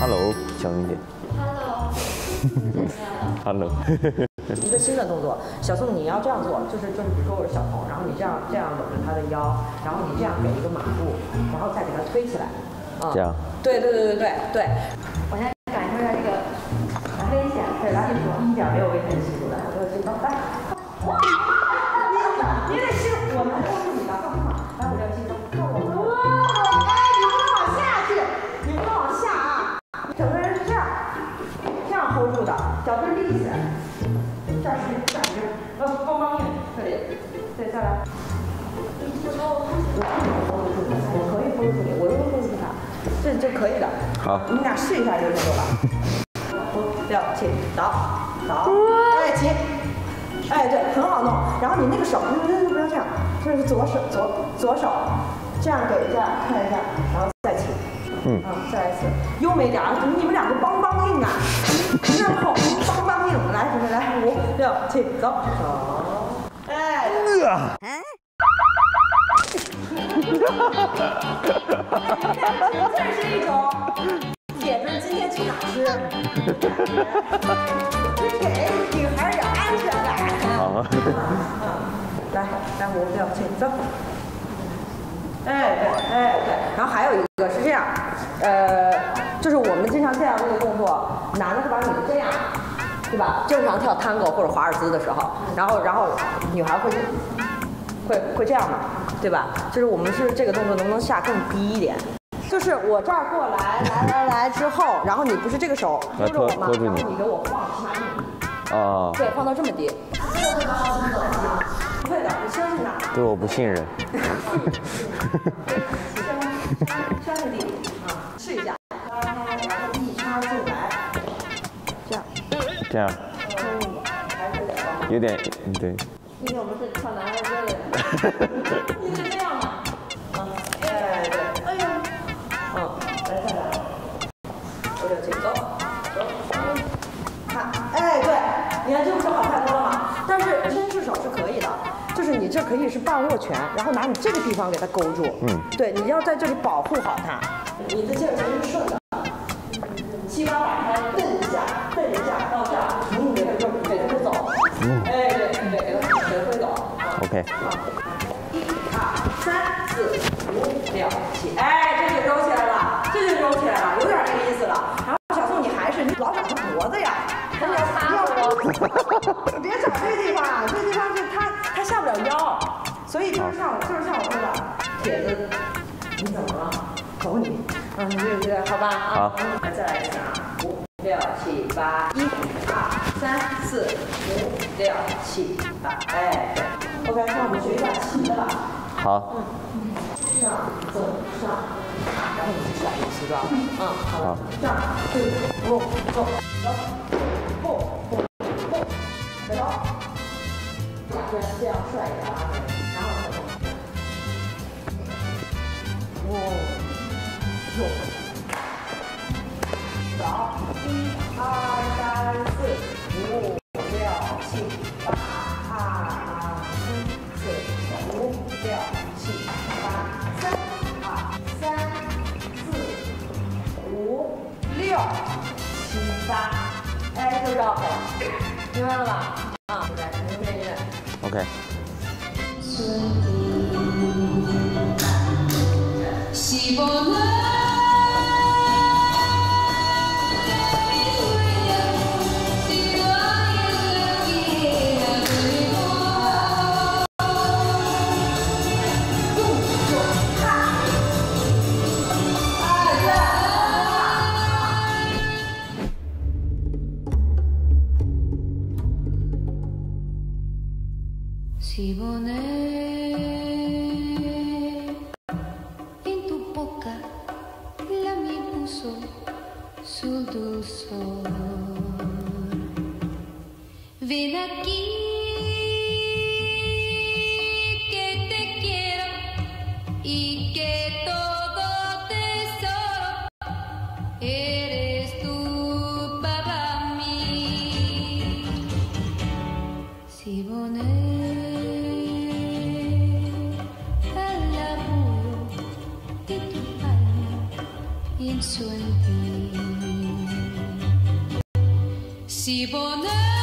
Hello，小心点。Hello。一个新的动作，小宋你要这样做，就是就是，比如说我是小童，然后你这样这样搂着他的腰，然后你这样给一个马步，然后再给他推起来，啊、这样。对对对对对对。我现在对，再来。我可以 hold 住你，我用 hold 住他，这这可以的。好你们俩试一下这个动作吧。五六七，倒倒，哎起，哎对，很好弄。然后你那个手，不要这样，就是左手左左手，这样给一下，看一下，然后再起。嗯啊，再来一次，优美点啊！怎么你们两个邦邦硬啊？然后邦邦硬，来，准备来，五六七，走走。哎，这是一种铁子今天去哪儿吃？给女孩有安全感。好。来，来，五六七，走。哎，对，哎，对。然后还有一个是这样，呃，就是我们经常见到这个动作，男的是把女的这样，对吧？正常跳探戈或者华尔兹的时候，然后然后女孩会会会这样嘛，对吧？就是我们是这个动作能不能下更低一点？就是我这儿过来，来来来之后，然后你不是这个手来拖着我吗？拖拖住你然后你给我放下面，啊，对，放到这么低。不会的，你相信他。对我不信任。相信弟弟啊，试一下，然后一插进来，这样，这样有点。对。今天我们是跳男孩歌的，你得这样嘛，啊，哎对，哎呦，嗯，来再来，我有这个，走，走，看，哎对，你看这不是好看多了吗？但是伸出手是可以的，就是你这可以是半握拳，然后拿你这个地方给它勾住，嗯对，你要在这里保护好它，你的劲儿才是顺的。西瓜打开，蹬 OK。一二三四五六七，哎，这就揉起来了，这就揉起来了，有点那个意思了。然后小宋，你还是你老长他脖子呀，你要擦我，你 别找这个地方，这个地方就他他下不了腰，所以就是像我就是像我说的，铁子，你怎么了？瞅你，嗯，对对对，好吧，啊好，来再来一次啊，五六七八，一二三四五六七八，哎，对，OK，那我们学一下齐的吧，好。上走上，然后你甩西装，嗯，好好了，上对，不不走，不不不，回头，假装这样帅一点啊，六七八，三二三四五六七八，哎，就绕开了，明白了吧？啊，来，明白明白。OK。Si poner en tu boca la miel puso su dulzor. Ven aquí Si bonheur